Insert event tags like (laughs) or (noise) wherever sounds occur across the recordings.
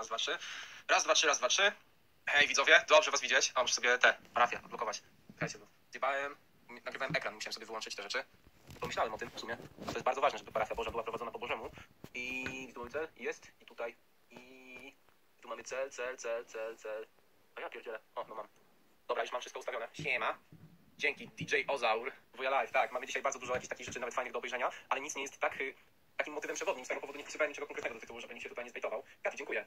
Raz, dwa, trzy. Raz, dwa, trzy, raz, dwa, trzy. Hej widzowie, dobrze was widzieć. A muszę sobie te parafię odblokować. Czekajcie, zjebałem, nagrywałem ekran, musiałem sobie wyłączyć te rzeczy. Pomyślałem o tym w sumie. To jest bardzo ważne, żeby parafia Boża była prowadzona po Bożemu. I tu mamy cel, jest, i tutaj. I tu mamy cel, cel, cel, cel, cel. A ja pierdzielę. O, no mam. Dobra, już mam wszystko ustawione. Siema. Dzięki DJ Ozaur. Wuja Live, tak. Mamy dzisiaj bardzo dużo jakichś takich rzeczy nawet fajnych do obejrzenia, ale nic nie jest tak y, takim motywem przewodnim. Z tego powodu nie wpisywałem niczego konkretnego do tytułu, żeby się tutaj nie zbejtował. Katy, dziękuję.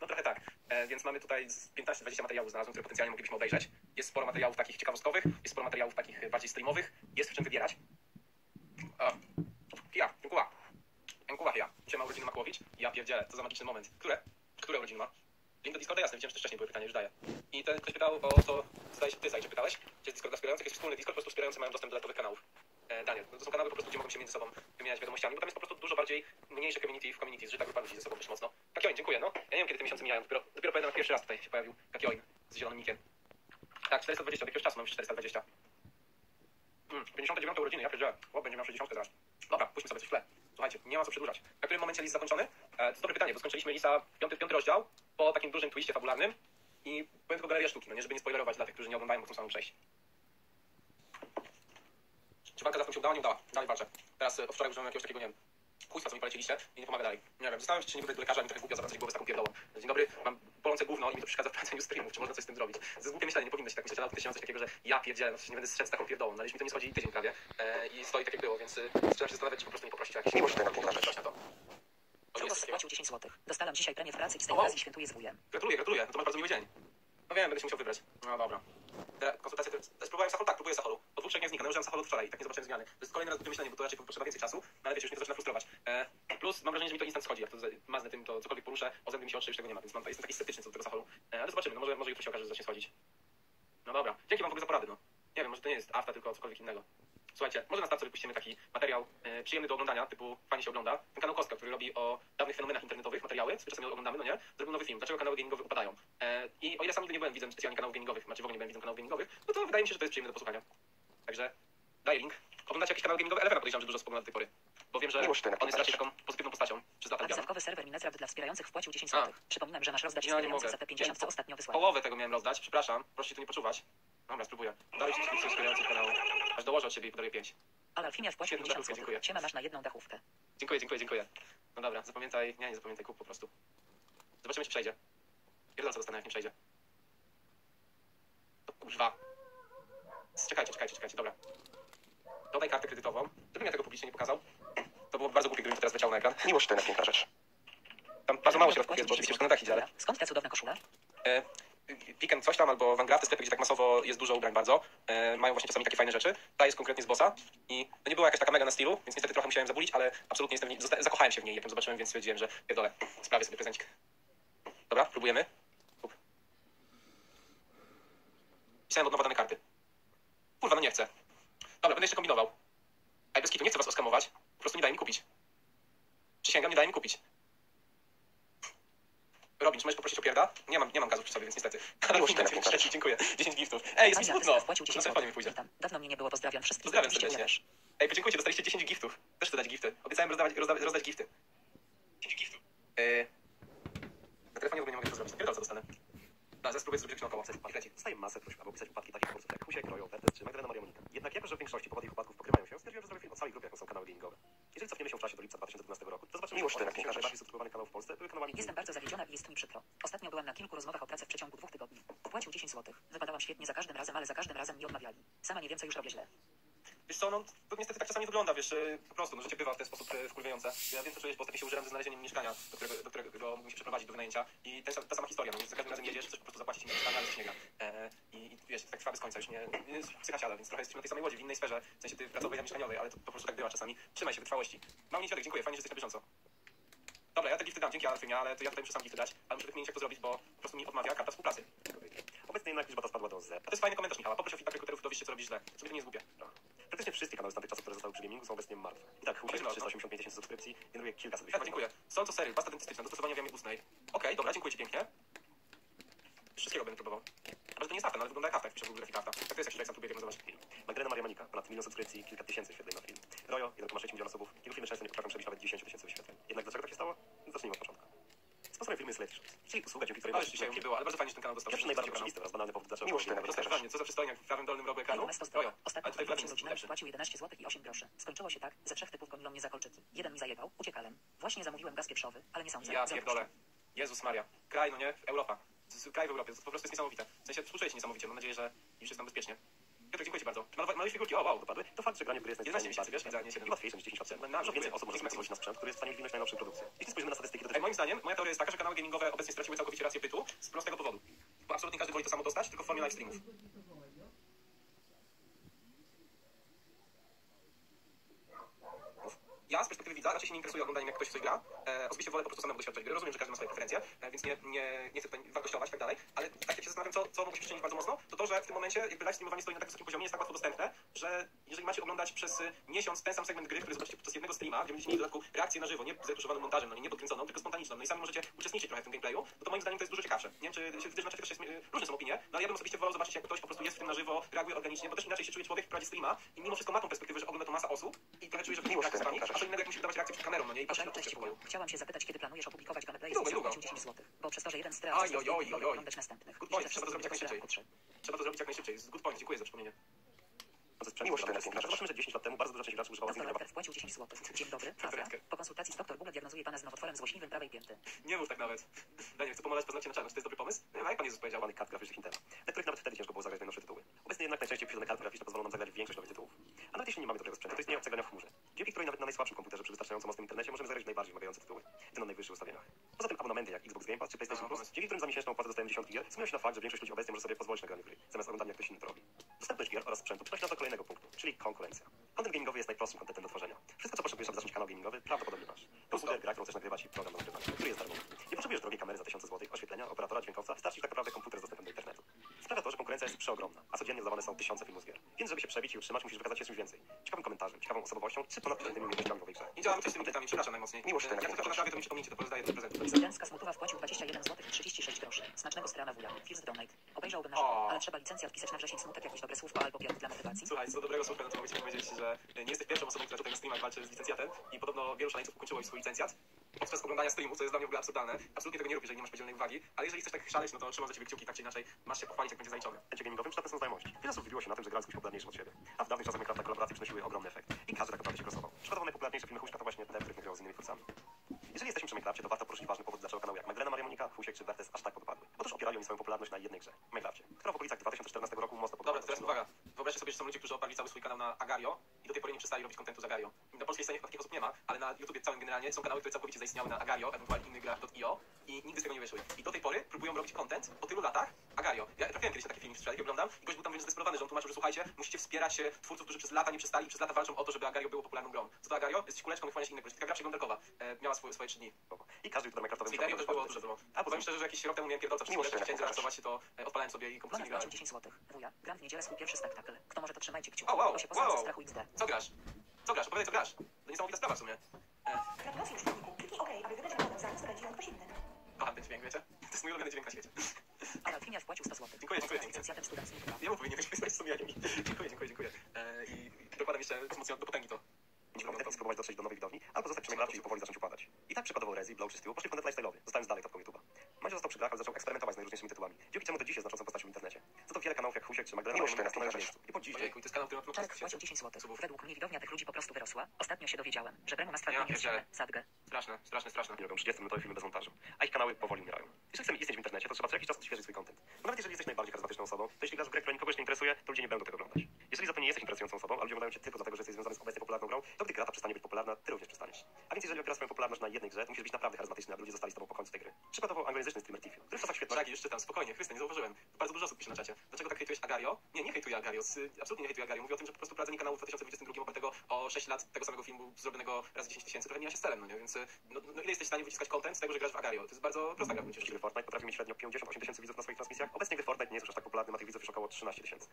No trochę tak. E, więc mamy tutaj z 15-20 materiałów znalazłem, które potencjalnie moglibyśmy obejrzeć. Jest sporo materiałów takich ciekawostkowych, jest sporo materiałów takich y, bardziej streamowych. Jest w czym wybierać. O. Ja, dziękuję. Dziękuję, ja. Siema urodziny Makłowicz. Ja pierdzielę, co za magiczny moment. Które? Które urodziny ma? Link do Discorda jasne, widziałem, że wcześniej były pytania, już daję. I ten ktoś pytał o to, zdaje się, ty Zajcze pytałeś, czy jest Discord dla wspierających, jest wspólny Discord, po prostu wspierający mają dostęp do dodatkowych kanałów. E, Daniel, no to są kanały po prostu, gdzie mogą się między sobą wymieniać wiadomościami, bo tam jest po prostu dużo bardziej mniejsze community w community, zżyta grupa ludzi ze sobą dość mocno. Kakioin, dziękuję, no. Ja nie wiem, kiedy te miesiące mijają, dopiero, dopiero pamiętam, jak pierwszy raz tutaj się pojawił Kakioin z zielonym nikiem. Tak, 420, od jakiegoś czasu mam już 420. Mm, 59 urodziny, ja pierdzielę. O, będzie miał 60 teraz. Dobra, puśćmy sobie coś w tle. Słuchajcie, nie ma co przedłużać. Na którym momencie list zakończony? E, to dobre pytanie, bo skończyliśmy lisa piąty, piąty rozdział po takim dużym twiście fabularnym i powiem tylko galeria sztuki, no nie, żeby nie spoilerować dla tych, którzy nie oglądają, bo chcą samą przejść. Czy walka za się udała? Nie udała. Dalej walczę. Teraz e, od wczoraj użyłem jakiegoś takiego, nie wiem, chujstwa, co mi poleciliście i nie pomaga dalej. Nie wiem, zastanawiam się, czy nie będę do lekarza, mi trochę głupio zawracać głowę z taką pierdołą. Dzień dobry, mam bolące gówno i mi to przeszkadza w prowadzeniu streamów, czy można coś z tym zrobić? Jest głupie myślenie, nie powinno się tak myśleć, ale mam coś takiego, że ja pierdzielę, no przecież nie będę strzec z taką pierdołą, no ale mi to nie schodzi tydzień prawie e, i stoi tak jak było, więc y, zaczynam się zastanawiać, czy po prostu nie poprosić o jakieś... Miłość tutaj na coś na to. O, Krugos jest takiego. wpłacił 10 zł. Dostałam dzisiaj premię w pracy i z tej okazji świętuję z wujem. Gratuluję, gratuluję, no to masz bardzo miły dzień. No wiem, będę się musiał wybrać. No dobra. Te konsultacje, to spróbowałem Sahol, tak, próbuję Saholu. Po dwóch, trzech dniach znika, nałożyłem Sahol od wczoraj i tak nie zobaczyłem zmiany. To jest kolejny raz głupie myślenie, bo to raczej potrzeba więcej czasu, no ale wiecie, już mnie zaczyna frustrować. E, plus mam wrażenie, że mi to instant schodzi, jak to maznę tym, to cokolwiek poruszę, o zęby mi się oczy, już tego nie ma, więc mam, jestem taki sceptyczny co do tego Saholu. E, ale zobaczymy, no może, może jutro się okaże, że zacznie schodzić. No dobra, dzięki wam w ogóle za porady, no. Nie wiem, może to nie jest afta, tylko cokolwiek innego. Słuchajcie, może na start sobie puścimy taki materiał e, przyjemny do oglądania, typu fajnie się ogląda. Ten kanał Kostka, który robi o dawnych fenomenach internetowych, materiały, sobie czasami oglądamy, no nie? Zrobił nowy film, dlaczego kanały gamingowe upadają. E, I o ile sam nigdy nie byłem widzem specjalnie kanałów gamingowych, znaczy w ogóle nie byłem widzem kanałów gamingowych, no to wydaje mi się, że to jest przyjemne do posłuchania. Także daję link. Oglądacie jakieś kanały gamingowe? Elevena podejrzewam, że dużo spogląda do tej pory. Bo wiem, że on jest raczej taką pozytywną postacią przez lata. Wzawkowy serwer Minecraft dla wspierających wpłacił 10 A. zł. Przypominam, że masz rozdać Ja nie wspierających mogę. za P50, co ostatnio wysłałem. Połowę tego miałem rozdać, przepraszam, proszę się tu nie poczuwać. Dobra, spróbuję. Ci subskrypcję wspierających kanału. Aż dołożę od siebie i podaruję 5. Ale Alfimia wpłacił Świetna 50 dachówka, zł. dziękuję. Siema masz na jedną dachówkę. Dziękuję, dziękuję, dziękuję. No dobra, zapamiętaj, nie, nie zapamiętaj, kup po prostu. Zobaczymy, czy przejdzie. Pierdolę, co dostanę, jak nie przejdzie. To kurwa. Czekajcie, czekajcie, czekajcie, dobra. Dodaj kartę kredytową. Gdybym ja tego publicznie nie pokazał, to byłoby bardzo głupie, gdybym to teraz leciał na ekran. Miłość to jedna piękna rzecz. Tam bardzo mało środków jest, bo oczywiście wszystko na dach idzie, ale... Skąd ta cudowna koszula? E, Weekend coś tam, albo Vanguard, te sklepy, gdzie tak masowo jest dużo ubrań bardzo, e, mają właśnie czasami takie fajne rzeczy. Ta jest konkretnie z Bossa i nie była jakaś taka mega na stylu, więc niestety trochę musiałem zabulić, ale absolutnie jestem w niej, zakochałem się w niej, jak ją zobaczyłem, więc stwierdziłem, że pierdolę, sprawię sobie prezencik. Dobra, próbujemy. Pisałem od nowa dane karty. Kurwa, no nie chcę. Dobra, będę jeszcze kombinował. Ej, bez kitu, nie chcę was oskamować. Po prostu nie daj mi kupić. Przysięgam, nie daj mi kupić. Robin, czy możesz poprosić o pierda? Nie mam, nie mam gazu przy sobie, więc niestety. To najpiękniejsza rzecz. Dziękuję. (laughs) 10 giftów. Ej, jest mi smutno. wpłacił Na 10 telefonie mi pójdzie. Dawno mnie nie było, pozdrawiam wszystkich. Pozdrawiam serdecznie. Ej, podziękujcie, dostaliście 10 giftów. Też chcę dać gifty. Obiecałem rozdawać, rozdawać, rozdać gifty. 10 giftów. Yy... Na telefonie w ogóle nie mogę tego zrobić. Pierdol, co dostanę. No, zaraz spróbuję zrobić rzeczy naokoło. Leci. Dostaję masę prośb, aby opisać upadki takich kursów jak Husiek, Royo, Pertes czy Magdalena Maria Monika. Jednak jako, że w większości powody ich upadków pokrywają się, stwierdziłem, że zrobię film o całej grupie, jaką są kanały gamingowe. Jeżeli cofniemy się w czasie do lipca 2012 roku, to zobaczymy, Miłość że to najpiękniejsza najbardziej subskrybowanych kanałów w Polsce były kanałami Jestem bardzo zawiedziona i jest mi przykro. Ostatnio byłam na kilku rozmowach o pracę w przeciągu dwóch tygodni. Płacił 10 zł. Wypadałam świetnie za każdym razem, ale za każdym razem mi odmawiali. Sama nie wiem, co już robię źle. Wiesz co, no to niestety tak czasami wygląda, wiesz, yy, po prostu, no życie bywa w ten sposób yy, wkurwiające. Ja wiem, co czujesz, bo ostatnio się użeram ze znalezieniem mieszkania, do którego, do którego mógłbym się przeprowadzić do wynajęcia i ten, ta sama historia, no za każdym razem jedziesz, chcesz po prostu zapłacić mi mieszkanie, ale coś nie gra. E, i, I wiesz, tak trwa bez końca, już nie, nie psycha siada, więc trochę jesteśmy na tej samej łodzi, w innej sferze, w sensie ty pracowej, ja mieszkaniowej, ale to po prostu tak bywa czasami. Trzymaj się wytrwałości. Mam niedzielek, dziękuję, fajnie, że jesteś na bieżąco. Dobra, ja te gifty dam, dzięki Alfymia, ale to ja tutaj muszę sam gifty dać, ale muszę wymienić jak to zrobić, bo po prostu mi odmawia karta współpracy. Obecnie jednak liczba ta spadła do Z. A to jest fajny komentarz, Michała, poproszę feedback rekruterów, dowiesz się, co robisz źle. Sobie to nie jest głupie. Praktycznie wszystkie kanały z tamtych czasów, które zostały przy gamingu są obecnie martwe. I tak, Bardzo. 385 tysięcy subskrypcji generuje kilkaset Ja dziękuję. Są to sery, pasta dentystyczna, dostosowanie w jamie ustnej. Okej, dobra, dziękuję ci pięknie. Wszystkiego będę próbował. Może to nie jest afta, no ale wygląda jak afta, jak piszę w grafika afta. Jak to jest, jak się sam próbuje diagnozować. Magdalena Maria Monika, ponad milion subskrypcji, kilka tysięcy wyświetleń na film. Royo, 1,6 miliona subów. Jego filmy często nie potrafią przebić nawet 10 tysięcy wyświetleń. Jednak dlaczego tak się stało? Zacznijmy od początku. Sponsorem filmu jest Late Shows, czyli usługa, dzięki której Ale dzisiaj nie było, ale bardzo fajnie, że ten kanał dostał. Pierwszy najbardziej oczywisty oraz banalny powód, dlaczego Miłość to co za przystojniak w prawym dolnym rogu ekranu? Hej, Mesto Ojo. Ostatnio Ale tutaj po prawie 10 jest godzinach lepszy. wpłacił 11 zł i 8 groszy. Skończyło się tak, ze trzech typów gonilo mnie za kolczyki. Jeden mi zajebał, uciekałem. Właśnie zamówiłem gaz pieprzowy, ale nie sądzę. Ja pierdolę. Jezus Maria. Kraj, no nie? Europa. Z- z- Kraj w Europie. To po prostu jest niesamowite. W sensie współczuję ci niesamowicie. Mam nadzieję, że już jest tam bezpiecznie. Piotr, dziękuję ci bardzo. Malujesz figurki? O, wow. dopadły, to fakt, że granie w gry jest 11 najzwyczajniej miesięcy, wiesz, widzę, nie bardziej siedem. i łatwiejsze niż 10 lat Dużo więcej osób może pozwolić na sprzęt, który jest w stanie dźwignąć najnowszej produkcji. Jeśli spojrzymy na statystyki Ej, dotyczące moim zdaniem, moja teoria jest taka, że kanały gamingowe obecnie straciły całkowicie rację bytu z prostego powodu. Bo absolutnie każdy woli to samo dostać, tylko w formie live streamów. Ja się nie interesuję oglądaniem, jak ktoś w coś gra. E, osobiście wolę po prostu samemu doświadczać gry. Rozumiem, że każdy ma swoje preferencje, e, więc nie, nie, nie chcę tutaj wartościować i tak dalej. Ale tak jak się zastanawiam, co, co mogło się przyczynić bardzo mocno, to to, że w tym momencie jakby live streamowanie stoi na tak wysokim poziomie, jest tak łatwo dostępne, że jeżeli macie oglądać przez y, miesiąc ten sam segment gry, który zobaczycie podczas jednego streama, gdzie będziecie mieli w dodatku reakcję na żywo, nie zretuszowaną montażem, no nie, nie podkręconą, tylko spontaniczną, no i sami możecie uczestniczyć trochę w tym gameplayu, no to moim zdaniem to jest dużo ciekawsze. Nie wiem, czy się też jest, y, różne są opinie, no ale ja bym osobiście wolał zobaczyć, jak ktoś po prostu jest w tym na żywo, reaguje organicznie, bo też inaczej się czuje człowiek, prowadzi streama i mimo wszystko ma tą perspektywę, że ogląda to masa osób i trochę czuje, że tak z wami, jednak a co innego jak musi dawać reakcję kamerą, no nie? I patrzeć na się dzieje. Chciałam się zapytać, kiedy planujesz opublikować z niedługo. 10 zł. Bo przez to, że jeden z Oj, treści oj, oj, oj, oglądać następnych. Good point, trzeba to zrobić jak najszybciej. Trzeba to zrobić jak najszybciej. Good point, dziękuję za przypomnienie. Miłość to nie Zobaczymy, że 10 lat temu bardzo duża część graczy używała Doktor wpłacił 10 zł. (laughs) Dzień dobry? Edgar. Po konsultacji z doktor Google diagnozuje pana z nowotworem złośliwym prawej pięty. (laughs) Nie mów tak nawet. (laughs) Daniel, chcę pomalować paznokcie na czarno. Czy to jest dobry pomysł? Nie, jak pan Jezus powiedział? łanych kart graficznych Intela, na których nawet wtedy ciężko było zagrać najnowsze tytuły. Obecnie jednak najczęściej posiadane karty graficzne pozwolą nam zagrać większość nowych tytułów. A nawet jeśli nie mamy dobrego sprzętu, to istnieje opcja grania w chmurze, dzięki której nawet na najsłabszym komputerze przy wystarczająco mocnym internecie możemy w najbardziej wymagające tytuły, ty na najwyższych ustawieniach. Poza tym abonamenty jak Xbox Game Pass czy PlayStation Plus, dzięki którym za miesięczną opłatę dostajemy dziesiątki gier, zmienią się na fakt, że większość ludzi obecnie może sobie pozwolić na granie gry, zamiast oglądania jak ktoś inny to robi. Dostępność gier oraz sprzętu przynosi nas do kolejnego punktu, czyli konkurencja. Content gamingowy jest najprostszym kontentem do tworzenia. Wszystko, co potrzebujesz, aby zacząć kanał gamingowy, prawdopodobnie masz. Komputer, gra, którą chcesz nagrywać i program do nagrywania, który jest darmowy. Nie potrzebujesz drogiej kamery za tysiące złotych, oświetlenia, operatora, dźwiękowca, wystarczy ci tak naprawdę komputer z dostępem do internetu. To, konkurencja jest przeogromna, a codziennie dodawane są tysiące filmów z gier. Więc żeby się przebić i utrzymać, musisz wykazać się czymś więcej. Ciekawym komentarzem, ciekawą osobowością, czy ponadprzeciętnymi umiejętnościami w owej grze. Nie działamy coś z tymi tetami, przepraszam najmocniej. Miłość to Jak nie naprawię, to mi przypomnijcie, to rozdaję do prezentu. Zdenska Smutowa wpłacił 21 zł i 36 groszy. Smacznego strana wuja. First donate. Obejrzałbym na żywo, O. ale trzeba licencję wpisać na wrzesień smutek, jakieś dobre słówko albo piąt dla motywacji. Słuchaj, co dobrego słówka, no to mogę ci powiedzieć, że nie jesteś pierwszą osobą, która tutaj na streamach walczy z licencjatem i podobno wielu szaleńców ukończyło już swój licencjat podczas oglądania streamu, co jest dla mnie w ogóle absurdalne. Absolutnie tego nie rób, jeżeli nie masz podzielonej uwagi, ale jeżeli chcesz tak szaleć, no to trzymam za ciebie kciuki, tak czy inaczej masz się pochwalić, jak będzie zaliczony. W świecie gamingowym przydatne są znajomości. Wiele osób wybiło się na tym, że grając kimś popularniejszym od siebie. A w dawnych czasach Minecrafta kolaboracje przynosiły ogromny efekt. I każdy tak naprawdę się krosował. Przykładowo najpopularniejsze filmy Huśka to właśnie te, których nagrywał z innymi twórcami. Jeżeli jesteśmy przy Minecrafcie, to warto poruszyć ważny powód, dlaczego kanały jak Magdalena Maria Monika, Husiek czy Bertes aż tak podpadły. Otóż opierają oni swoją popularność na jednej grze, Minecrafcie, która w okolicach 2014 roku mocno Dobra, podpadła. to teraz uwaga. Wyobraźcie sobie, że są ludzie, którzy oparli cały swój kanał na Agario i do tej pory nie przestali robić kontentu z Agario. Na polskiej scenie chyba takich osób nie ma, ale na YouTubie całym generalnie są kanały, które całkowicie zaistniały na Agario, ewentualnie innych grach .io i nigdy z tego nie wyszły. I do tej pory próbują robić content po tylu latach Agario. Ja trafiłem kiedyś na taki film w Strzelek, oglądam i gość był tam zdesperowany, że on tłumaczył, że słuchajcie, musicie wspierać e, twórców, którzy przez lata nie przestali i przez lata walczą o to, żeby Agario było popularną grą. Co to Agario? Jest kuleczką i się innych gości. Taka gra przeglądarkowa. E, miała swoje, swoje trzy dni. I każdy youtuber Minecraftowy Z Ethereum też było dużo było. A powiem szczerze, że jakiś rok temu miałem pierdolca wszystkiego, to chciałem zarejestrować się, to e, odpalałem sobie i kompletnie nie grałem. wpłacił 10 zł. Wuja. Gram w niedzielę swój pierwszy spektakl. Kto może to trzymajcie kciuki. O, wow, się wow. strachu XD. Co grasz? Co grasz? Opowiadaj, co grasz. To niesamowita sprawa w sumie. E, Gratulacje użytkowniku. Kliknij OK, aby wybrać nagrodę. Ją ktoś inny. kocham ten dźwięk, wiecie? To jest mój ulubiony dźwięk na świecie. (laughs) Alfimia wpłacił 100 zł. Dziękuję, dziękuję, Z licencjatem student Smutowa. Nie mów, powinien (laughs) być sumieniem. Dziękuję, dziękuję, dziękuję. E, I dokładam jeszcze wzmocniony do potęgi to. Będzie kompletnie spróbować dotrzeć do nowej widowni, albo zostać przy i powoli zacząć upadać. I tak przykładowo Rezi, Blow czy Stylu poszli w content lifestyle'owy, zostając dalej topką YouTube'a. Mandzio został przy grach, ale zaczął eksperymentować z najróżniejszymi tytułami, dzięki czemu do dziś jest znaczącą postacią w internecie. Za to wiele kanałów jak Husiek czy Magdalena jednak stanęły w miejscu. I po dziś Ojejku, to jest kanał, który ma Czarek świecie. 10 zł. Według mnie widownia tych ludzi po prostu wyrosła. Ostatnio się dowiedziałem, że Bremu ma Ja stwardnienie z sadgę. Straszne, straszne, straszne. nie robią 30-minutowe filmy bez montażu, a ich kanały powoli umierają. Jeżeli chcemy istnieć w internecie, to trzeba co jakiś czas odświeżyć swój content. Bo nawet jeżeli jesteś najbardziej charyzmatyczną osobą, to jeśli grasz w grę, która nikogo nie interesuje, to ludzie nie będą tego oglądać. Jeżeli za to nie jesteś interesującą osobą, a ludzie oglądają cię tylko dlatego, że jesteś związany z obecnie popularną grą, to gdy gra ta przestanie być popularna, ty również przestaniesz. A więc jeżeli opierasz swoją popularność na jednej grze, to musisz być naprawdę charyzmatyczny, aby ludzie zostali z tobą po końcu tej gry. Przykładowo anglojęzyczny streamer Tifu, który w czasach świetności Dragi, już czytam, spokojnie, Chryste, nie zauważyłem. Bardzo dużo osób pisze na czacie. Dlaczego tak hejtujesz Agario? Nie, nie hejtuję Agario, absolutnie nie hejtuję Agario. Mówię o tym, że po prostu prowadzenie kanału w 2022 opartego o 6 lat tego samego filmu zrobionego razy 10 tysięcy trochę mija się z celem, no nie? Więc no, no ile jesteś w stanie wyciskać content z tego, że grasz w Agario? To jest bardzo prosta gra w Fortnite potrafi mieć średnio 58 tysięcy widzów na swoich transmisjach. Obecnie Fortnite nie jest już tak popularny, ma tych widzów już około 13 tysięcy.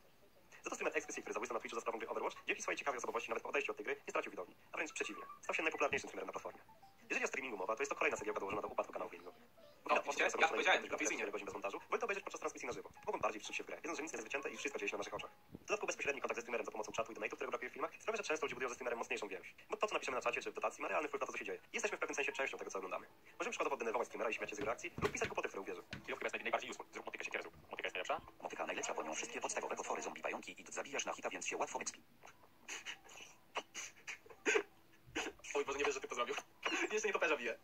Za to streamer Exclusive, który zabójstwo na Twitchu za sprawą gry Overwatch, dzięki swojej ciekawej osobowości nawet po odejściu od tej gry nie stracił widowni, a wręcz przeciwnie. Stał się najpopularniejszym streamerem na platformie. Jeżeli o streamingu mowa, to jest to kolejna seria dołożona do upadku kanału gamingowych. No, widzicie? Ja powiedziałem, tylko fizyjnie. godzin bez montażu, to obejrzeć podczas transmisji na żywo. Mogą bardziej wczuć się w grę, wiedząc, że nic nie jest wycięte i wszystko dzieje się na naszych oczach. W dodatku bezpośredni kontakt ze streamerem za pomocą czatu i donate'u, którego brakuje w filmach, sprawia, że często ludzie budują ze streamerem mocniejszą więź. Bo to, co napiszemy na czacie czy w dotacji, ma realny wpływ na to, co się dzieje. Jesteśmy w pewnym sensie częścią tego, co oglądamy. Możemy przykładowo denerwować streamera i śmiać się z jego reakcji, lub pisać głupoty, w które uwierzy. Jest najbardziej usług. Zrób motykę zrób. Najlepsza? Motyka najlepsza, bo nią wszystkie podstawowe potwory zombie pająki i zabijasz na hita, więc się łatwo expi. Oj Boże, nie wiesz, że ty to zrobił. Jeszcze nie to perza bije.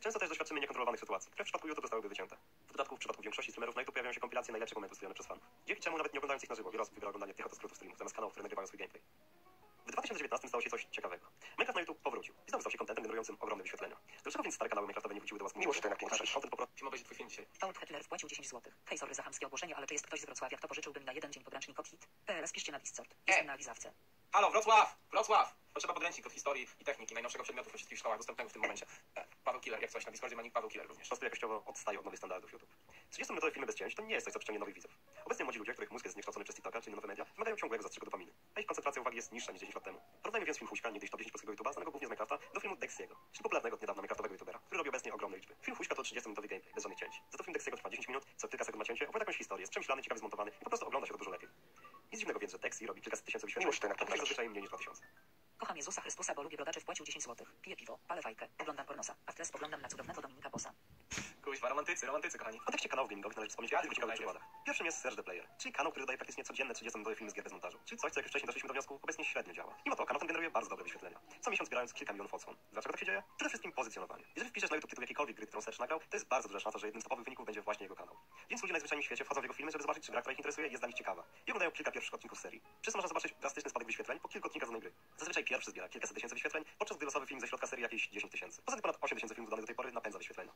Często też doświadczymy niekontrolowanych sytuacji, które w przypadku YouTube zostałyby wycięte. W dodatku w przypadku większości streamerów na YouTube pojawiają się kompilacje najlepszych momentów streamowanych przez fanów. Dzięki czemu nawet nie oglądając ich na żywo, wiele osób wybiera oglądanie tych oto streamów zamiast kanałów, które nagrywają swój gameplay. W 2019 stało się coś ciekawego. Minecraft na YouTube powrócił i znowu stał się kontentem generującym ogromne wyświetlenia. Dlaczego więc stare kanały Minecraftowe nie wróciły do własnego Miłość to jednak piękna rzecz. Content po prostu Musimy obejrzeć twój film dzisiaj. Paul Hitler wpłacił 10 zł. Hej, sorry za chamskie ogłoszenie, ale czy jest ktoś z Wrocławia, kto pożyczyłby mi na jeden dzień podręcznik od hit? PRS piszcie na Discord. Jestem na Alizawce. Halo, Wrocław! Wrocław! Potrzeba podręcznik od historii i techniki, najnowszego przedmiotu we wszystkich szkołach dostępnego w tym momencie. E, Paweł Killer, jak coś na Discordzie ma nick Paweł Killer również. po prostu jakościowo odstaje od nowych standardów YouTube. 30-minutowe filmy bez cięć to nie jest coś, co przyciągnie nowych widzów. Obecnie młodzi ludzie, których mózg jest zniekształcony przez TikToka czy inne nowe media, wymagają ciągłego zastrzyku dopaminy, a ich koncentracja uwagi jest niższa niż 10 lat temu. Porównajmy więc film Huśka, niegdyś top 10 polskiego YouTube'a, znanego głównie z Minecrafta, do filmu Dexiego, czyli popularnego od niedawna Minecraftowego YouTubera, który robi obecnie ogromne liczby. Film Huśka to 30-minutowy gameplay, bez żadnych cięć. Za to film Dexiego trwa 10 minut, co kilka sekund ma cięcie, opowiada jakąś historię, ciekawie zmontowany i po prostu ogląda się to dużo lepiej. Nic dziwnego więc, że Dexi robi kilkaset tysięcy wyświetleń, Miłość to jednak a to jest piękna rzecz. zazwyczaj mniej niż 2000. Kocham Jezusa Chrystusa, bo lubię brodaczy, wpłacił 10 zł. Piję piwo, palę fajkę, oglądam pornosa, a w tle spoglądam na cudownego Dominika Bosa. Kuźwa, romantycy, romantycy, kochani. W kontekście kanałów gamingowych należy wspomnieć o ciekawych przykładach. Pierwszym jest Serge the Player, czyli kanał, który daje praktycznie codzienne 30-minutowe filmy z gier bez montażu. Czyli coś, co jak wcześniej doszliśmy do wniosku, obecnie średnio działa. Mimo to kanał ten generuje bardzo dobre wyświetlenia. Co miesiąc zbierając kilka milionów odsłon. Dlaczego tak się dzieje? Przede wszystkim pozycjonowanie. Jeżeli wpiszesz na YouTube tytuł jakiejkolwiek gry, którą Serge nagrał, to jest bardzo duża szansa, że jednym z topowych wyników będzie właśnie jego kanał. Więc ludzie najzwyczajniej w świecie wchodzą w jego filmy, żeby zobaczyć, czy gra, która ich interesuje, jest dla nich ciekawa. I oglądają kilka pierwszych odcinków serii. Przez można zobaczyć drastyczny spadek wyświetleń po kilku odcinkach gry. Zazwyczaj pierwszy zbiera kilkaset tysięcy wyświetleń, podczas gdy losowy film ze środka serii jakieś 10 tysięcy. Poza tym ponad 8 tysięcy filmów do tej pory napędza wyświetlenia.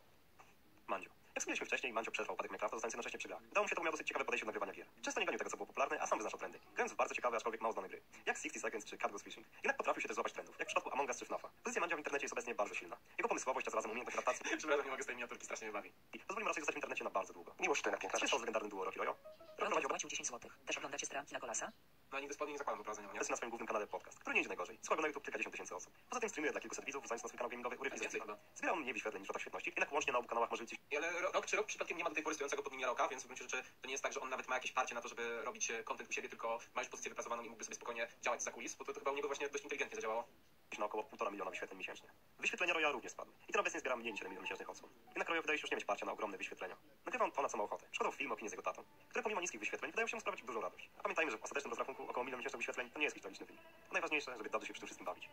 Mandzio. Jak wspomnieliśmy wcześniej, Mandzio przetrwał upadek Minecrafta, zostając jednocześnie przy grach. Wydało mu się to miał dosyć ciekawe podejście do nagrywania gier. Często nie gonił tego, co było popularne, a sam wyznaczał trendy. Grając w bardzo ciekawe, aczkolwiek mało znane gry. Jak 60 Seconds czy Cat Goes Fishing. Jednak potrafił się też złapać trendów, jak w przypadku Among Us czy FNAFa. Pozycja Mandzia w internecie jest obecnie bardzo silna. Jego pomysłowość, a zarazem umiejętność adaptacji (laughs) Przepraszam, nie mogę z tej miniaturki, strasznie mnie bawi. pozwoli mu raczej zostać w internecie na bardzo długo. Miłość to jednak piękna rzecz. z legendarnym duo Rocky Royo? Rock Rolnik prowadził wpłacił 10 zł. Też oglądacie streamki na Golasa? No nigdy spodnie nie zakładam nie? obecnie na swoim głównym kanale podcast, który nie idzie najgorzej. Słucha go na YouTube kilkadziesiąt tysięcy osób. Poza tym streamuje dla kilkuset widzów, wrzucając na swój kanał gamingowy urywki Więcej. Zbierał mniej wyświetleń niż w latach świetności, jednak łącznie na obu kanałach może liczyć Ale ro- rok czy rok przypadkiem nie ma do tej pory stojącego pod nimi roka, więc w gruncie rzeczy to nie jest tak, że on nawet ma jakieś parcie na to, żeby robić e, content u siebie, tylko ma już pozycję wypracowaną i mógłby sobie spokojnie działać za kulis, bo to, to chyba u niego właśnie dość inteligentnie zadziałało. Na około 1,5 miliona wyświetleń miesięcznie. Wyświetlenia Roya również spadły. I ten obecnie zbiera mniej niż 7 milionów miesięcznych odsłon. Jednak Royo wydaje się już nie mieć parcia na ogromne wyświetlenia. Nagrywa on to na co ma ochotę. Przykładał film opinię z jego tatą, które pomimo niskich wyświetleń wydają się sprawiać dużą radość. A pamiętajmy, że w ostatecznym rozrachunku około milion miesięcznych wyświetleń to nie jest jakiś tragiczny film. To najważniejsze, żeby dobrze się przy tym wszystkim bawić.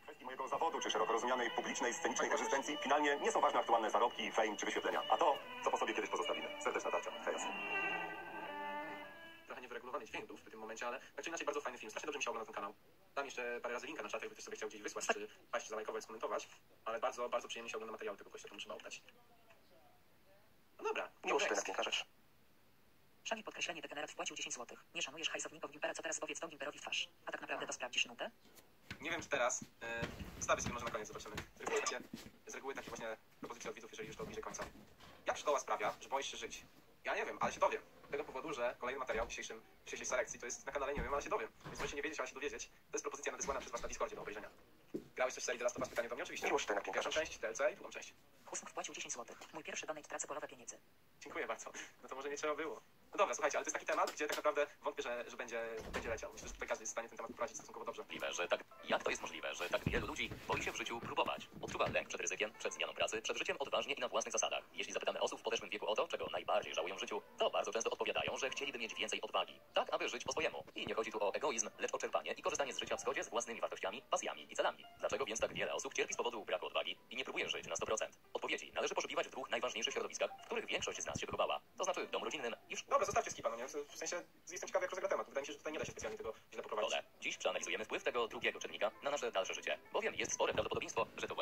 W kwestii mojego zawodu, czy szeroko rozumianej publicznej, scenicznej egzystencji, finalnie nie są ważne aktualne zarobki, fame czy wyświetlenia, a to, co po sobie kiedyś pozostawimy. Serdeczna tarcza. Hej. Trochę niewyregulowany dźwięk był w tym momencie, ale tak czy inaczej bardzo fajny film. Strasznie dobrze mi się ogląda ten kanał. Dam jeszcze parę razy linka na czat, jakby ktoś sobie chciał gdzieś wysłać, czy paść, zalajkować, skomentować. Ale bardzo, bardzo przyjemnie się ogląda materiały tego gościa, to trzeba oddać. No dobra. To next. jednak piękna rzecz. Szani podkreślenie degenerat wpłacił 10 zł. Nie szanujesz hajsowników Gimpera, co teraz powiedz to Gimperowi w twarz. A tak naprawdę to sprawdzisz nutę? Nie wiem, czy teraz. Yy, stawię sobie może na koniec, zobaczymy. Z reguły takie właśnie propozycje od widzów, jeżeli już to bliżej końca. Jak szkoła sprawia, że boisz się żyć? Ja nie wiem, ale się dowiem. Z tego powodu, że kolejny materiał w dzisiejszym, w dzisiejszej selekcji to jest na kanale nie wiem, ale się dowiem. Więc możecie nie wiedzieć, ale się dowiedzieć. To jest propozycja nadesłana przez was na Discordzie do obejrzenia. Grałeś coś w serii The Last of Us? Pytanie do mnie oczywiście. Miłość to Pierwszą część TLC i drugą część. Husung wpłacił 10 zł. Mój pierwszy donate tracę polowe pieniędzy. Dziękuję bardzo. No to może nie trzeba było. No dobra, słuchajcie, ale to jest taki temat, gdzie tak naprawdę wątpię, że, że będzie, będzie leciał. Myślę, że tutaj każdy jest w stanie ten temat poprowadzić stosunkowo dobrze. możliwe, że tak, jak to jest możliwe, że tak wielu ludzi boi się w życiu próbować? Odczuwa lęk przed ryzykiem, przed zmianą pracy, przed życiem odważnie i na własnych zasadach. Jeśli zapytamy osób w podeszłym wieku o to, czego najbardziej żałują w życiu, to bardzo często odpowiadają, że chcieliby mieć więcej odwagi. Tak, aby żyć po swojemu. I nie chodzi tu o egoizm, lecz o czerpanie i korzystanie z życia w zgodzie z własnymi wartościami, pasjami i celami. Dlaczego więc tak wiele osób cierpi z powodu braku odwagi i nie próbuje żyć na 100%? Odpowiedzi należy poszukiwać w dwóch najważniejszych środowiskach, w których większość z nas się wychowała. To znaczy w domu rodzinnym i w. Dobra, zostawcie skipa, no nie? W sensie jestem ciekawy, jak rozegra temat. Wydaje mi się, że tutaj nie da się specjalnie tego źle poprowadzić. Dziś przeanalizujemy wpływ tego drugiego czynnika na nasze dalsze życie, bowiem jest spore prawdopodobieństwo, że to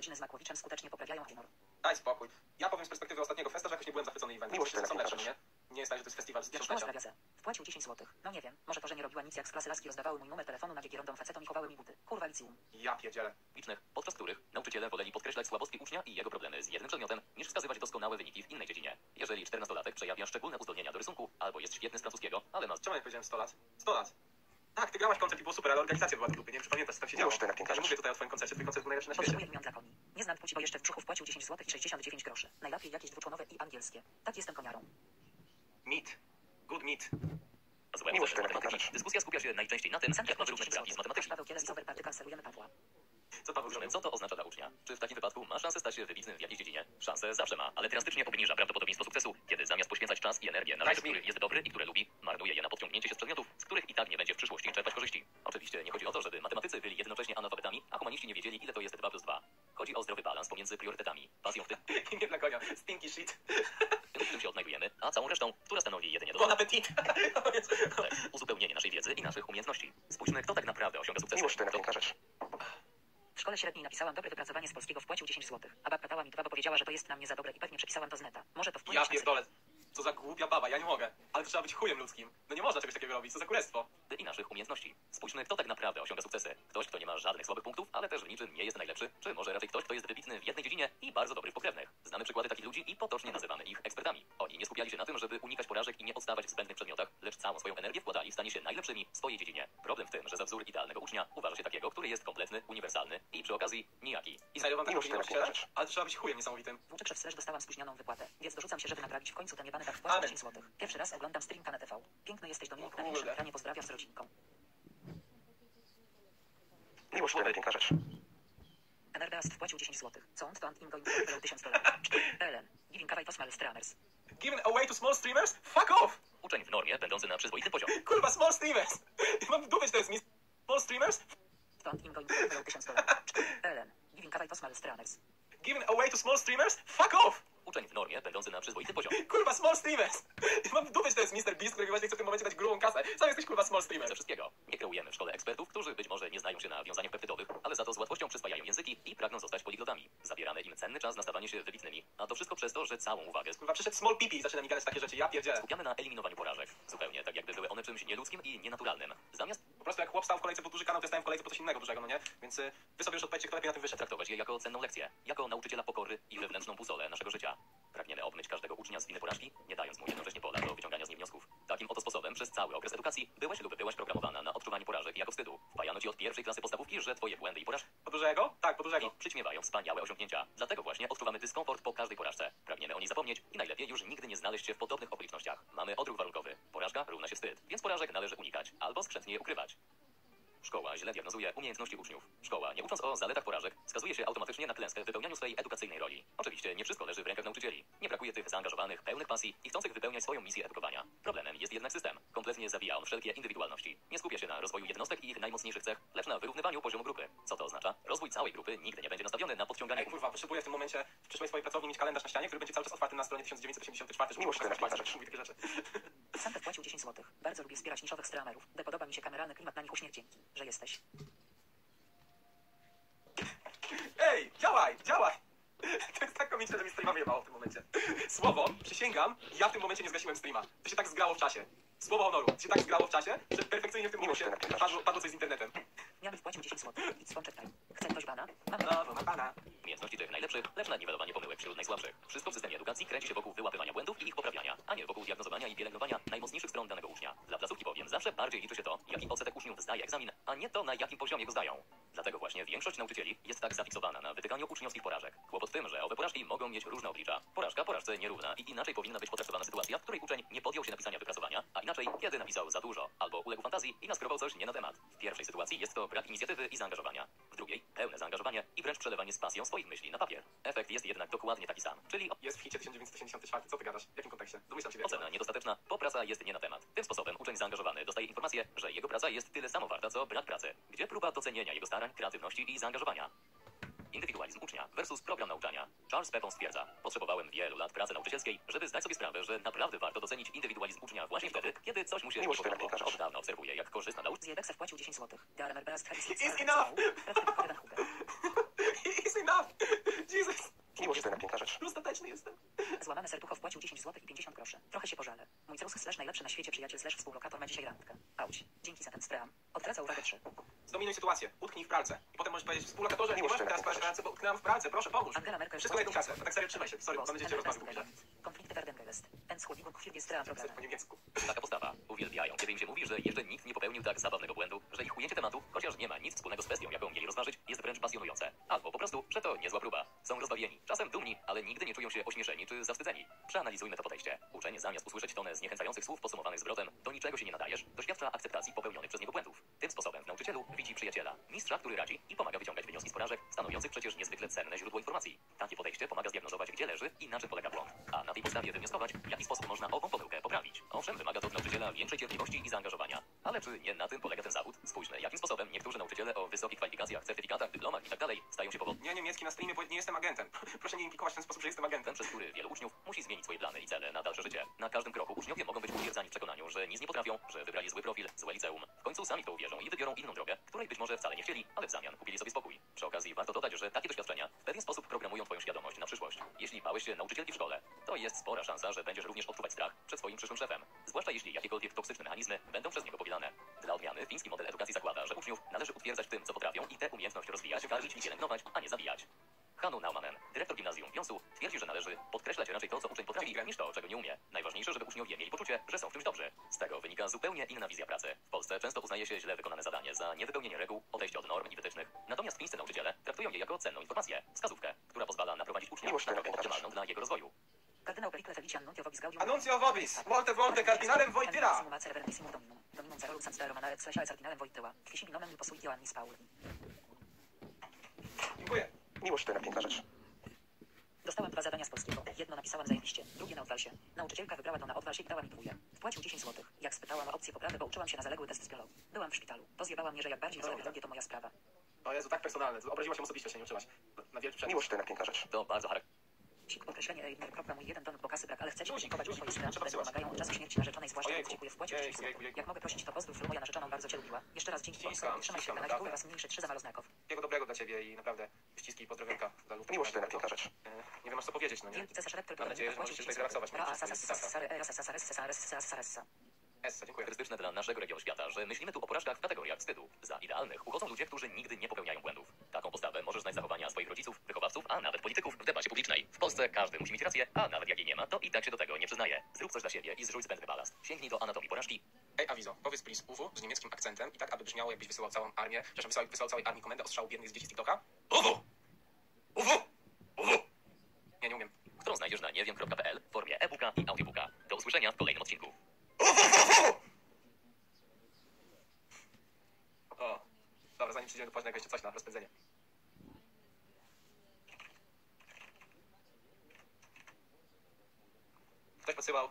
urodziny z Makłowiczem skutecznie poprawiają humor. Daj spokój. Ja powiem z perspektywy ostatniego festa, że jakoś nie byłem zachwycony eventem. Miłość są lepsze, nie? Nie jest tak, że to jest festiwal z tysiąclecia. Wpłacił 10 zł. No nie wiem, może to, że nie robiła nic jak z klasy laski rozdawały mój numer telefonu na rondom facetom i chowały mi buty. Kurwa liceum. Ja pierdzielę. licznych, podczas których nauczyciele woleli podkreślać słabości ucznia i jego problemy z jednym przedmiotem, niż wskazywać doskonałe wyniki w innej dziedzinie. Jeżeli 14-latek przejawia szczególne uzdolnienia do rysunku, albo jest świetny z francuskiego, ale ma Czemu nie powiedziałem 100 lat? 100 lat. Tak, ty grałaś koncert i było super, ale organizacja była do dupy. Nie wiem, czy pamiętasz, co tam się działo. Tyle Ale mówię tutaj o twoim koncercie. Twój koncert był najlepszy na świecie. Potrzebuję imion dla koni. Nie znam płci, bo jeszcze w brzuchu wpłacił 10 zł i 69 groszy. Najlepiej jakieś dwuczłonowe i angielskie. Tak jestem koniarą. Meat. Good meat. złe Miłość matematyki. Dyskusja skupia się najczęściej na tym, jak wpłacił wyrównać 10 braki z matematyki. Paweł Kieles Overparty kancelujemy Pawła. Co Paweł? Co to oznacza dla ucznia? Czy w takim wypadku ma szansę stać się wybitnym w jakiejś dziedzinie? Szansę zawsze ma, ale drastycznie obniża prawdopodobieństwo sukcesu, kiedy zamiast poświęcać czas i energię na rzeczy, mi. których jest dobry i które lubi, marnuje je na podciągnięcie się z przedmiotów, z których i tak nie będzie w przyszłości czerpać korzyści. Oczywiście nie chodzi o to, żeby matematycy byli jednocześnie analfabetami, a humaniści nie wiedzieli, ile to jest 2 plus 2. Chodzi o zdrowy balans pomiędzy priorytetami, pasją w tym, Nie dla konia. Stinky shit. (laughs) w którym się odnajdujemy, a całą resztą, która stanowi jedynie Bon appetit. (laughs) uzupełnienie naszej wiedzy i naszych umiejętności. Spójrzmy, kto tak naprawdę osiąga sukces. Miłość Kto pokażesz. W szkole średniej napisałam dobre wypracowanie z polskiego, wpłacił 10 zł. A babka dała mi dwa, bo powiedziała, że to jest na mnie za dobre i pewnie przepisałam to z neta. Może to Ja wpłynąć na pierdolę. Co za głupia baba, ja nie mogę. Ale to trzeba być chujem ludzkim. No nie można czegoś takiego robić, co za kurestwo. i naszych umiejętności. Spójrzmy, kto tak naprawdę osiąga sukcesy. Ktoś, kto nie ma żadnych słabych punktów, ale też w niczym nie jest najlepszy, czy może raczej ktoś, kto jest wybitny w jednej dziedzinie i bardzo dobry w pokrewnych. Znamy przykłady takich ludzi i potocznie nazywamy ich ekspertami. Oni nie skupiali się na tym, żeby unikać porażek i nie odstawać w zbędnych przedmiotach, lecz całą swoją energię wkładali w stanie się najlepszymi w swojej dziedzinie. Problem w tym, że za wzór idealnego ucznia uważa się takiego, który jest kompletny, uniwersalny i przy okazji nijaki. I znajdą wam pokażesz. ale trzeba być chujem niesamowitym. Włóczek dostałam spóźnioną wypłatę, więc dorzucam się, żeby naprawić w końcu ten jebany wpłacił Amen. 10 zł. Pierwszy raz oglądam streamka na TV. Piękny jesteś Dominik na O większym kurde. ekranie, pozdrawiam z rodzinką. Miłość tyle pokażesz. Energast wpłacił 10 zł. Co on to and ingoing wydał 1000 dolarów. (laughs) PLN. Giving away to small streamers. Given away to small streamers? Fuck off! Uczeń w normie, będący na przyzwoitym poziomie. Kurwa, small streamers! (laughs) Mam dupie, że to jest. Small streamers? To and ingoing wydał 1000 dolarów. PLN. Giving away to small streamers. Given away to small streamers? Fuck off! Uczeń w normie, będący na przyzwoitym poziomie. (laughs) Kurwa, small streamers! (laughs) Mam w dupie, że to jest Mr. Beast, który właśnie chce w tym momencie dać grubą kasę. Sam jesteś kurwa small streamer. Ze wszystkiego. Nie kreujemy w szkole ekspertów, którzy być może nie znają się na wiązaniach peptydowych, ale za to z łatwością przyswajają języki i pragną zostać poliglotami. Zabieramy im cenny czas na stawanie się wybitnymi, a to wszystko przez to, że całą uwagę Kurwa, przyszedł small pipi i zaczyna mi gadać takie rzeczy. Ja pierdzielę. skupiamy na eliminowaniu porażek. Zupełnie tak jakby były one czymś nieludzkim i nienaturalnym. Zamiast Po prostu jak chłop stał w kolejce po duży kanał, to stałem w kolejce po coś innego dużego, no nie? Więc y, wy sobie już odpowiedzcie, kto lepiej na tym wyszedł. traktować je jako cenną lekcję, jako nauczyciela pokory i wewnętrzną busolę naszego życia. Pragniemy obmyć każdego ucznia z winy porażki, nie dając mu jednocześnie pola do wyciągania z niej wniosków. Takim oto sposobem przez cały okres edukacji byłeś lub byłaś programowana na odczuwanie porażek jako wstydu. Wpajano ci od pierwszej klasy podstawówki, że twoje błędy i porażki Po dużego? Tak, po dużego. przyćmiewają wspaniałe osiągnięcia. Dlatego właśnie odczuwamy dyskomfort po każdej porażce. Pragniemy o niej zapomnieć i najlepiej już nigdy nie znaleźć się w podobnych okolicznościach. Mamy odruch warunkowy. Porażka równa się wstyd, więc porażek należy unikać albo skrzętnie je ukrywać. Szkoła źle diagnozuje umiejętności uczniów. Szkoła, nie ucząc o zaletach porażek, skazuje się automatycznie na klęskę w wypełnianiu swojej edukacyjnej roli. Oczywiście nie wszystko leży w rękach nauczycieli. Nie brakuje tych zaangażowanych, pełnych pasji i chcących wypełniać swoją misję edukowania. Problemem jest jednak system. Kompletnie zawija on wszelkie indywidualności. Nie skupia się na rozwoju jednostek i ich najmocniejszych cech, lecz na wyrównywaniu poziomu grupy. Co to oznacza? Rozwój całej grupy nigdy nie będzie nastawiony na podciąganie Ej, kurwa, potrzebuję w tym momencie w przyszłej swojej pracowni mieć kalendarz na ścianie, który będzie cały czas otwarty na stronie 1984, żeby Miłość mówi takie rzeczy. Sam wpłacił 10 zł. Bardzo lubię wspierać niszowych streamerów. Podoba mi się kameralny klimat na nich uśmiech dzięki, że jesteś. Ej, działaj, działaj! (laughs) To jest tak komiczne, że mi streama wyjebało w tym momencie. (laughs) Słowo, przysięgam, ja w tym momencie nie zgasiłem streama. To się tak zgrało w czasie. Słowo honoru. To się tak zgrało w czasie, że perfekcyjnie w tym momencie padło, padło coś z internetem. Miany wpłacił 10 zł. Idź swączek time. Chce ktoś bana? Mamy. Brawo, ma pana. umiejętności tych najlepszych, lecz na niwelowanie pomyłek wśród najsłabszych. Wszystko w systemie edukacji kręci się wokół wyłapywania błędów i ich poprawiania, a nie wokół diagnozowania i pielęgnowania najmocniejszych stron danego ucznia. Dla placówki bowiem zawsze bardziej liczy się to, jaki odsetek uczniów zdaje egzamin, a nie to, na jakim poziomie go zdają. Dlatego właśnie większość nauczycieli jest tak zafiksowana na wytykaniu uczniowskich porażek. Kłopot w tym, że owe porażki mogą mieć różne oblicza. Porażka porażce nierówna i inaczej powinna być potraktowana sytuacja, w której uczeń nie podjął się napisania wypracowania, a inaczej, kiedy napisał za dużo, albo uległ fantazji i naskrował coś nie na temat. W pierwszej sytuacji jest to brak inicjatywy i zaangażowania. W drugiej pełne zaangażowanie i wręcz przelewanie z pasją swoich myśli na papier. Efekt jest jednak dokładnie taki sam, czyli Jest w hicie 1974, co ty gadasz? W jakim kontekście? Domyślam się. Ocena niedostateczna, bo praca jest nie na temat. Tym sposobem uczeń zaangażowany dostaje informację, że jego praca jest tyle samo warta, co brak pracy, gdzie próba docenienia jego starań, kreatywności i zaangażowania. Indywidualizm ucznia versus program nauczania. Charles Pepon stwierdza, potrzebowałem wielu lat pracy nauczycielskiej, żeby zdać sobie sprawę, że naprawdę warto docenić indywidualizm ucznia właśnie wtedy, kiedy coś mu się Miłość nie każesz. Od dawna obserwuję, jak korzysta nauczyciel. Zjedekse wpłacił 10 zł. Travis It's enough! (laughs) It's enough! Jesus! Miłość Gracias. Dyplomach itd. stają się powodem, Nie niemiecki na streamie, bo nie jestem agentem. (laughs) Proszę nie implikować w ten sposób, że jestem agentem. przez który wielu uczniów musi zmienić swoje plany i cele na dalsze życie. Na każdym kroku uczniowie mogą być utwierdzani w przekonaniu, że nic nie potrafią, że wybrali zły profil, złe liceum. W końcu sami w to uwierzą i wybiorą inną drogę, której być może wcale nie chcieli, ale w zamian kupili sobie spokój. Przy okazji warto dodać, że takie doświadczenia w pewien sposób programują twoją świadomość na przyszłość. Jeśli bałeś się nauczycielki w szkole, to jest spora szansa, że będziesz również odczuwać strach przed swoim przyszłym szefem. Zwłaszcza jeśli jakiekolwiek toksyczne mechanizmy będą przez niego powielane. Dla odmiany fiński model edukacji zakłada, że uczniów należy utwierdzać w tym, co potrafią i tę umiejętność rozwijać, karmić i pielęgnować, a nie zabijać. Hanu Naumanen, dyrektor gimnazjum w Jonsu, twierdzi, że należy podkreślać raczej to, co uczeń potrafi, niż to, czego nie umie. Najważniejsze, żeby uczniowie mieli poczucie, że są w czymś dobrzy. Z tego wynika zupełnie inna wizja pracy. W Polsce często uznaje się źle wykonane zadanie za niewypełnienie reguł, odejście od norm i wytycznych. Natomiast fińscy nauczyciele traktują je jako cenną informację, wskazówkę, która pozwala naprowadzić ucznia Miłość na to drogę optymalną dla jego rozwoju. Kardynał Pericle Felician Nuntio Vobis Gaudium. Anuncjo vobis! Volte volte kardinalem Wojtyla! Animissimo Macer Reverentissimum Dominum. Dominum Zarolum Sancta Romanae Celestiale Cardinalem Wojtyła. Quisibi nomen posuit Ioannis Paul. Dziękuję. Miłość to piękna rzecz. Dostałem dwa zadania z polskiego. Jedno napisałam zajebiście, drugie na odwalsie. Nauczycielka wybrała to na odwalsie i dała mi dwóje. Wpłacił 10 zł. Jak spytałam o opcję poprawy, bo uczyłam się na zaległy test z biologii. Byłam w szpitalu. Pozjebała mnie, że jak bardziej wolę biologię, to moja sprawa. O Jezu, tak personalne. Obraziła się osobiście, że się nie uczyłaś. Na wielki. Miłość to piękna rzecz. To bardzo charakterystyczne. Sik podkreślenie Eidner. Mój jeden donut, bo kasy brak, ale chcę ci podziękować, bo trzeba będą pomagają od czasu śmierci narzeczonej, zwłaszcza Ojejku. więc dziękuję. Wpłacił Jejku, 10 jejku, zł. jejku. Jak mogę prosić, to pozdrów, moja narzeczona bardzo cię lubiła. Jeszcze raz dzięki Ściskam, Polska. Trzymaj się, naprawdę. dziękuję was mniejsze trzy za. Wszystkiego dobrego dla ciebie i naprawdę ściski i pozdrowionka dla ludzi. Miłość to piękna rzecz. E, Nie wiem, aż co powiedzieć, no nie? Wielki cesarz rektor Mam nadzieję, że możesz się tutaj zrelaksować. Essa, dziękuję. charakterystyczne dla naszego regionu świata, że myślimy tu o porażkach w kategoriach wstydu. Za idealnych uchodzą ludzie, którzy nigdy nie popełniają błędów. Taką postawę możesz znać zachowania swoich rodziców, wychowawców, a nawet polityków w debacie publicznej. W Polsce każdy musi mieć rację, a nawet jak jej nie ma, to i tak się do tego nie przyznaje. Zrób coś dla siebie i zrzuć zbędny balast. Sięgnij do anatomii porażki. Ej, Awizo, powiedz please UW z niemieckim akcentem i tak, aby brzmiało, jakbyś wysyłał całą armię, przepraszam, wysłał, wysłał całej armii komendę ostrzału biednych z dzieci z TikToka. UW! UW! UW! Nie, nie umiem. którą znajdziesz na niewiem.pl w formie e-booka i audiobooka. Do usłyszenia w kolejnym odcinku. O, dobra, zanim przyjdziemy do poważnego, jeszcze coś na rozpędzenie. Ktoś podsyłał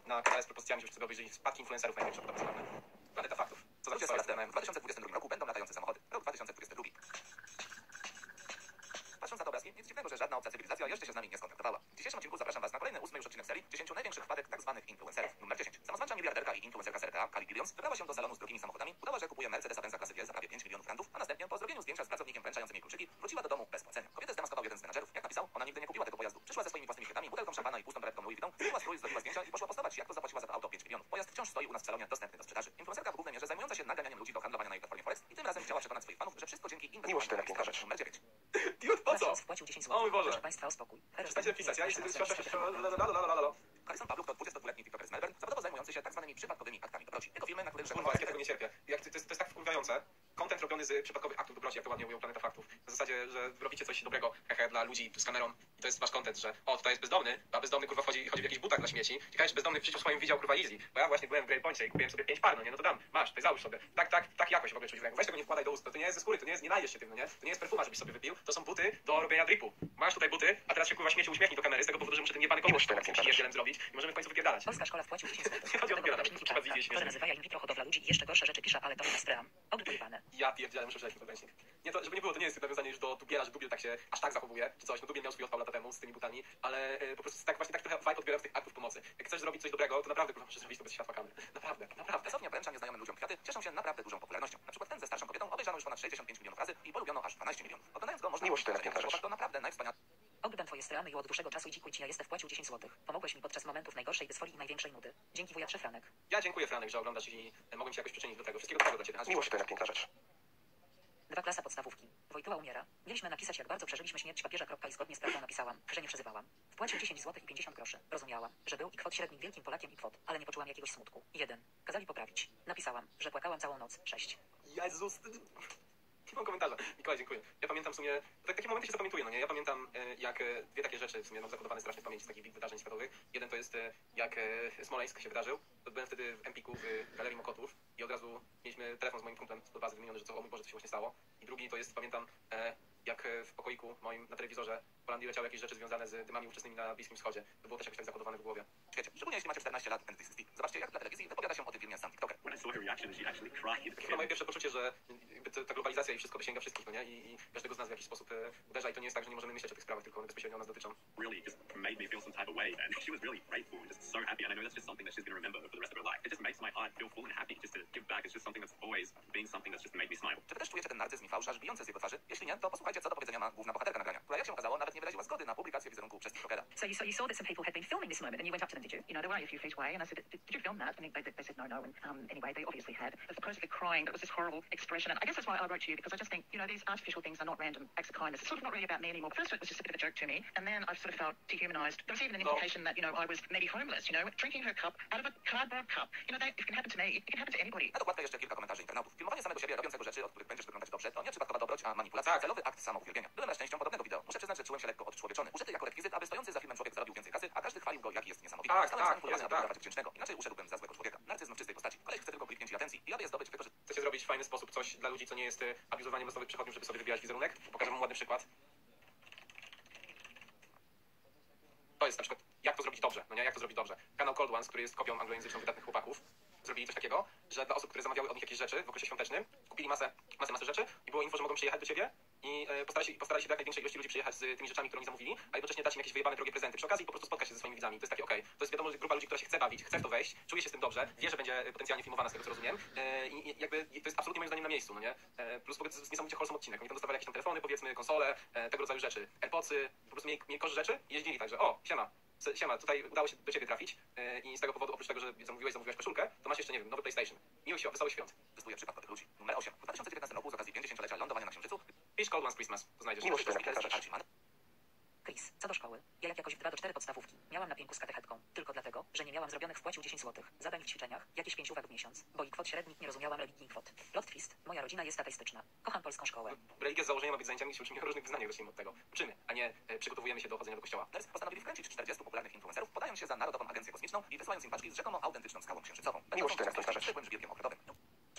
propozycjami, żeby sobie obejrzeli spadki influencerów największe prawdopodobne. Planeta faktów. Co za 20 lat temu, historia w 2022 roku będą latające samochody. Rok 2022. Patrząc na te obrazki, nic dziwnego, że żadna obca cywilizacja jeszcze się z nami nie skontaktowała. W dzisiejszym odcinku zapraszam Was na kolejny ósmy już odcinek serii 10 największych wpadek tak zwanych influencerów. Numer 10. Samozwańcza miliarderka i influencerka z RTA, Kali Williams, wybrała się do salonu z drogimi samochodami, udała, że kupuje Mercedesa Benza klasy G za prawie 5 milionów randów, a następnie po zrobieniu zdjęcia z pracownikiem wręczającym jej kluczyki, wróciła do domu bez płacenia. Kobietę zdemaskował jeden z menadżerów. Jak napisał, ona nigdy nie kupiła tego pojazdu. Przyszła ze swoimi własnymi kwiatami, butelką szampana i pustą torebką Louis Vuitton, zdjęła strój, zrobiła zdjęcia i poszła postawać, jak to zapłaciła za to auto 5 milionów. Pojazd wciąż stoi u nas w salonie, dostępny do sprzedaży. Influencerka w głównej mierze zajmująca się naganianiem ludzi do handlowania na jej platformie Forex i tym razem chciała przekonać swoich fanów, że wszystko dzięki Miłość to inwestowaniu piękna rzecz. Numer 9. Dude, po co? Wpłacił 10 zł. O mój Boże. Proszę Państwa o spokój. Przestańcie pisać, ja jestem... Carson Pabluch to 22-letni TikToker z Melbourne, zawodowo zajmujący się tak zwanymi przypadkowymi aktami dobroci. Jego filmy, na których Kurwa, jak ja tego nie cierpię. Jak, to, jest, to jest tak wkurwiające. Content robiony z przypadkowych aktów dobroci, jak to ładnie mówią Planeta Faktów. Na zasadzie, że robicie coś dobrego, hehe, dla ludzi z kamerą i to jest wasz content, że o, tutaj jest bezdomny, a bezdomny kurwa chodzi, chodzi w śmieci. Ciekawe, czy bezdomny w życiu swoim widział kurwa easy. Bo ja właśnie byłem w Grey Pointie i kupiłem sobie pięć par, no nie, no to dam, masz, tutaj załóż sobie. Tak, tak, tak jakoś w ogóle czuć w ręku. Weź tego nie wkładaj do ust, to, to nie jest ze skóry, to nie jest, nie najesz się tym, no nie? To nie jest perfuma, żebyś sobie wypił, to są buty do robienia dripu. Masz tutaj buty, a teraz się kurwa śmieci uśmiechnij do kamery z tego powodu, że muszę ten to z lepiej tym zrobić i możemy w końcu wypierdalać. Polska szkoła wpłacił 10 (laughs) zł. Nie chodzi o które śmiesznie. nazywają in vitro hodowla ludzi i jeszcze gorsze rzeczy pisze, ale to nie stream. Odblokowane. Ja pierdziałem, muszę przelecieć ten podręcznik. Nie, to, żeby nie było, to nie jest nawiązanie już do Dubiela, że Dubiel tak się aż tak zachowuje, czy coś. No Dubiel miał swój odpał lata temu z tymi butami, ale e, po prostu tak właśnie tak trochę vibe odbieram z tych aktów pomocy. Jak chcesz zrobić coś dobrego, to naprawdę kurwa możesz zrobić to bez światła kamery. Naprawdę, naprawdę. Tesownia wręcza nieznajomym ludziom kwiaty cieszą się naprawdę dużą popularnością. Na przykład ten ze starszą kobietą obejrzano już ponad 65 milionów razy i polubiono aż 12 milionów. Oglądając go można Miłość piękna że to naprawdę najwspanialszy Oddam twoje strony i od dłuższego czasu dziękuję ci, ja jestem wpłacił 10 zł. Pomogłeś mi podczas momentów najgorszej dysforii i największej nudy. Dzięki wuja Franek. Ja dziękuję Franek, że oglądasz i mogłem się jakoś przyczynić do tego. Wszystkiego dobrego dla ciebie. Miłość to rzecz. Dwa klasa podstawówki. Wojtyła umiera. Mieliśmy napisać, jak bardzo przeżyliśmy śmierć papieża. Kropka i zgodnie z prawdą napisałam, że nie przezywałam. Wpłacił 10 zł i 50 groszy. Rozumiałam, że był i kwot średnim wielkim Polakiem i kwot, ale nie poczułam jakiegoś smutku. Jeden. Kazali poprawić. Napisałam, że płakałam całą noc. Sześć. Jezus. Mam komentarza. Mikołaj, dziękuję. Ja pamiętam w sumie, tak, takie momenty się zapamiętuję, no nie? Ja pamiętam e, jak e, dwie takie rzeczy w sumie mam zakodowane strasznie w pamięci z takich big wydarzeń światowych. Jeden to jest e, jak Smoleńsk się wydarzył. Byłem wtedy w Empiku w Galerii Mokotów i od razu mieliśmy telefon z moim kumplem do bazy wymieniony, że co, o mój Boże, co się właśnie stało. I drugi to jest, pamiętam, jak e, w pokoiku moim na telewizorze w Holandii leciały jakieś rzeczy związane z dymami ówczesnymi na Bliskim Wschodzie. To było też jakoś tak zakodowane w głowie. świecie. Szczególnie jeśli macie 14 lat and this is deep. Zobaczcie, jak dla telewizji wypowiada się o tym filmie sam TikToker. When I saw her reaction, she actually cried. To moje pierwsze poczucie, że ta globalizacja i wszystko dosięga wszystkich, no nie? I, i każdego z nas w jakiś sposób e, uderza i to nie jest tak, że nie możemy myśleć o tych sprawach, tylko one bezpośrednio nas dotyczą. really just made me feel some type of way, and she was really grateful and just so happy. And I know that's just something that she's going to remember for the rest of her life. It just makes my heart feel full and happy just to give back. It's just something that's always been something that's just made me smile. Czy wy też czujecie ten narcyzm i fałsza bijący z jego twarzy? Jeśli nie, to posłuchajcie, co do powiedzenia główna bohaterka nagrania, która jak się okazało, nawet nie wyraziła zgody na publikację wizerunku przez TikTokera. So you, so you saw that some people had been filming this moment and you went up to them, did you? You know, they were a few feet away and I said, did, did you film that? And they, they, they said, no, no. And um, anyway, they obviously had. They were the crying, it was this horrible expression. And I guess that's why I wrote to you because I just think, you know, these artificial things are not random acts of kindness. It's sort of not really about me anymore. First, it was just a bit of a joke to me. And then I sort of felt dehumanized. There was even an No. implication that, you know, I was maybe homeless, you know, drinking her cup out of a cardboard cup. You know, that, it can happen to me. It can happen to anybody. Celowy akt samouwielbienia. Byłem na szczęścią podobnego wideo. Muszę przyznać, że czułem się lekko odczłowieczony. Użyty jako rekwizyt, aby stojący za filmem człowiek zarobił więcej kasy, a każdy chwalił go, jaki jest niesamowity. Tak, Stałem tak, zmanipulowany, jest, tak. wdzięcznego. Inaczej uszedłbym za złego człowieka. Narcyzm w czystej postaci. Koleś chce tylko kliknięć i atencji. I aby je zdobyć, wykorzystać. Chcecie zrobić w fajny sposób coś dla ludzi, co nie jest e, abuzowaniem losowych przechodniów, żeby sobie wybierać wizerunek? Pokażę wam ładny przykład. To jest na przykład, jak to zrobić dobrze, no nie, jak to zrobić dobrze. Kanał Cold Ones, który jest kopią anglojęzyczną wydatnych chłopaków, zrobili coś takiego, że dla osób, które zamawiały od nich jakieś rzeczy w okresie świątecznym, kupili masę, masę, masę rzeczy i było info, że mogą przyjechać do ciebie i e, postarali, się, postarali się do jak największej ilości ludzi przyjechać z tymi rzeczami, które oni zamówili, a jednocześnie dać im jakieś wyjebane drogie prezenty przy okazji i po prostu spotkać się ze swoimi widzami. To jest takie okej. To jest wiadomo, że grupa ludzi, która się chce bawić, chce w to wejść, czuje się z tym dobrze, wie, że będzie e, potencjalnie filmowana z tego co rozumiem e, i, i jakby i to jest absolutnie moim zdaniem na miejscu, no nie? E, plus w ogóle to jest niesamowicie wholesome odcinek. Oni tam dostawali jakieś tam telefony, powiedzmy, konsole, e, tego rodzaju rzeczy, AirPodsy, po prostu mieli, mieli kosz rzeczy i jeździli tak, że o, siema, Siema, tutaj udało się do ciebie trafić e, i z tego powodu, oprócz tego, że zamówiłeś, zamówiłaś koszulkę, to masz jeszcze, nie wiem, nowy PlayStation. Miłych świąt, wesołych świąt. Testuję przypadek tych ludzi. Numer 8. W 2019 roku z okazji 50-lecia lądowania na Księżycu Fish Cold One's Christmas, to znajdziesz. Miłość Co do szkoły? Ja jak jakoś w 2 do 4 podstawówki. Miałam na pięku z katechetką. Tylko dlatego, że nie miałam zrobionych wpłacił 10 zł. Zadań w ćwiczeniach, jakieś 5 uwag w miesiąc. Bo i kwot średnich nie rozumiałam religii kwot. Plot twist. Moja rodzina jest ateistyczna. Kocham polską szkołę. Religia z założenia ma być zajęciami, gdzie się uczymy o różnych wyznaniach, zacznijmy od tego. Uczymy, a nie e, przygotowujemy się do chodzenia do kościoła. Ners postanowili wkręcić 40 popularnych influencerów, podając się za Narodową Agencję Kosmiczną i wysyłając im paczki z rzekomo autentyczną skałą księżycową. Miłość to zwykłym żwirkiem okradowym.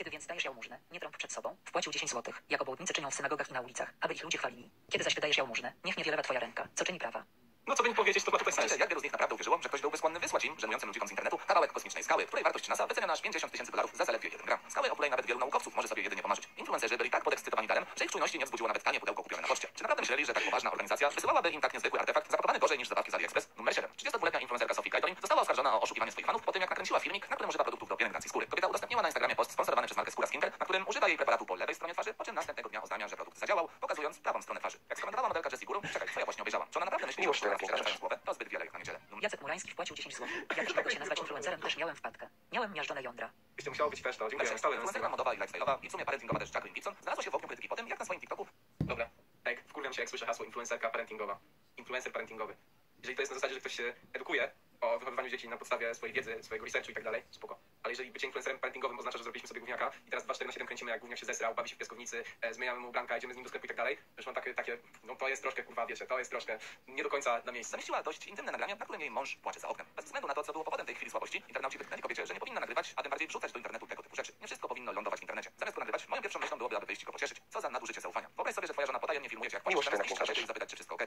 Kiedy więc dajesz jałmużnę, nie trąb przed sobą. Wpłacił 10 zł. Jak obłudnicy czynią w synagogach i na ulicach, aby ich ludzie chwalili. Kiedy zaś wydajesz jałmużnę, niech nie wylewa twoja ręka. Co czyni prawa? No co by nie powiedzieć, to ma tutaj sens. Jak wielu z nich naprawdę uwierzyło, że ktoś byłby skłonny wysłać im, żenującym ludzikom z internetu, kawałek kosmicznej skały, której wartość NASA wyceniona aż 50 tysięcy dolarów za zaledwie 1 gram. Skałę okulej nawet wielu naukowców może sobie jedynie pomarzyć. Influencerzy byli tak podekscytowani darem, że ich czujności nie wzbudziło nawet tanie pudełko kupione na poczcie. Czy naprawdę myśleli, że tak poważna organizacja wysyłałaby im tak niezwykły artefakt zapakowany gorzej niż zabawki z AliExpress? Numer 7. 32-letnia influencerka Sophie Kajtorin została oskarżona o oszukiwanie swoich fanów po tym, jak nakręciła filmik, na którym używa produktów do pielęgnacji skóry. Kobieta udostępniła na Instagramie post sponsorowany przez markę Skóra Skincare, na którym używa jej preparatu po lewej stronie twarzy, po czym następnego dnia oznamia, że produkt zadziałał, pokazując prawą stronę twarzy. Jak skomentowała modelka Jessie Guru, czekaj, co ja właśnie obejrzałam? Czy ona naprawdę myśli, że Miłość to fotografii piękna przerażają głowę? To zbyt wiele jak na niedzielę. Numer Jacek Murański wpłacił 10 zł. Ja też mogę się nazwać influencerem, też miałem wpadkę. Miałem miażdżone jądra. Jeszcze musiało być feszta, dziękuję. Pierwsza Stały na influencerka modowa i lifestyle'owa i w sumie parentingowa też Jacqueline Gibson znalazła się w ogniu krytyki po tym, jak na swoim TikToku Dobra, tak, wkurwiam się jak słyszę hasło influencerka parentingowa. Influencer parentingowy. Jeżeli to jest na zasadzie, że ktoś się edukuje o wychowywaniu dzieci na podstawie swojej wiedzy, swojego researchu i tak dalej, spoko. Ale jeżeli bycie influencerem parentingowym oznacza, że zrobiliśmy sobie gówniaka i teraz 2-4 na 7 kręcimy jak gówniak się zesrał, bawi się w piaskownicy, e, zmieniamy mu ubranka, idziemy z nim do sklepu i tak dalej, już mam takie, takie, no to jest troszkę, kurwa, wiecie, to jest troszkę nie do końca na miejscu. zamieściła dość intymne nagranie, na którym jej mąż płacze za oknem. Bez względu na to, co było powodem tej chwili słabości, internauci wytknęli kobiecie, że nie powinna nagrywać, a tym bardziej wrzucać do internetu tego typu rzeczy. Nie wszystko powinno lądować w internecie. Zamiast go nagrywać, moją pierwszą myślą byłoby, aby wyjść i go pocieszyć. Co za nadużycie zaufania. Wyobraź sobie, że twoja żona podaje, nie filmujecie jak Miłość płaczesz, to zamiast jednak iść piękna i zapytać, czy wszystko okej.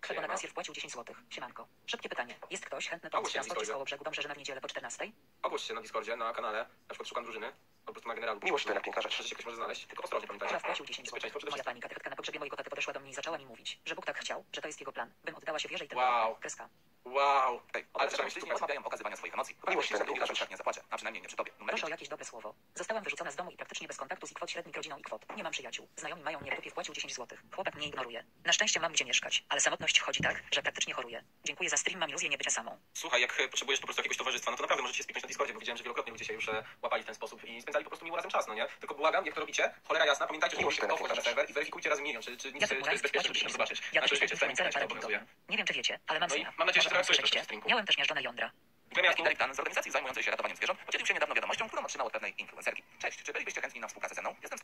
Przebonakację wpłacił 10 zł. Siemanko. Szybkie pytanie. Jest ktoś chętny Ogłoś pomóc się na transporcie z Discordzie. Kołobrzegu do Brzeżyna w niedzielę po 14? Ogłoś się na Discordzie, na kanale, na przykład szukam drużyny, po prostu na generalu. Miłość to jednak piękna rzecz. Że się ktoś może znaleźć, tylko ostrożnie pamiętajcie. Szef płacił 10 zł. Bezpieczeństwo przede Moja wszystkim. pani katechetka na pogrzebie mojego taty podeszła do mnie i zaczęła mi mówić, że Bóg tak chciał, że to jest jego plan. Bym oddała się wierze i tylko Wow. kreska. Wow. Hej, Ale mieć odmawiają okazywania swoich emocji. Miłość to drugi raz nie zapłacę, a przynajmniej nie przy tobie. Numer Proszę o jakieś dobre słowo. Zostałam wyrzucona z domu i praktycznie bez kontaktu z ich kwot średnich rodziną i kwot. Nie mam przyjaciół. Znajomi mają mnie w dupie, wpłacił 10 zł. Chłopak mnie ignoruje. Na szczęście mam gdzie mieszkać, ale samotność wchodzi tak, że praktycznie choruję. Dziękuję za stream, mam iluzję nie bycia samą. Słuchaj, jak e, potrzebujesz po prostu jakiegoś towarzystwa, no to naprawdę możecie się spiknąć na Discordzie, bo widziałem, że wielokrotnie ludzie się już e, łapali w ten sposób i spędzali po prostu miło razem czas, no nie? Tylko błagam, jak to robicie, cholera jasna, pamiętajcie, że Miłość to to na serwer i weryfikujcie milion, czy, czy nic Jacek czy to jest bezpieczne, płacił żeby 10 to zł. zobaczyć. Ja też obowiązuje. temu. Nie wiem, czy wiecie, ale mam No i syna. mam nadzieję, że Miałem też miażdżone jądra. Zamiast Darek Dan z organizacji zajmującej się ratowaniem zwierząt podzielił się niedawno wiadomością, którą otrzymał od pewnej influencerki. Cześć, czy bylibyście chętni na współpracę ze mną? Jestem...